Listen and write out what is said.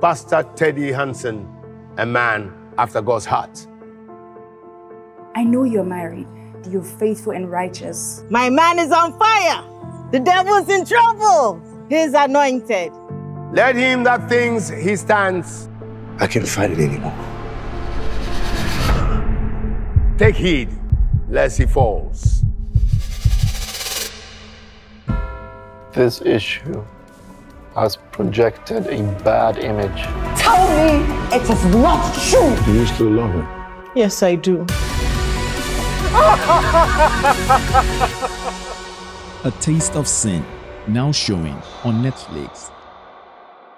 Pastor Teddy Hansen, a man after God's heart. I know you're married. You're faithful and righteous. My man is on fire. The devil's in trouble. He's anointed. Let him that thinks he stands I can't fight it anymore. take heed lest he falls. This issue has projected a bad image. Tell me it is not true. Do you still love her? Yes, I do. A Taste of Sin, now showing on Netflix.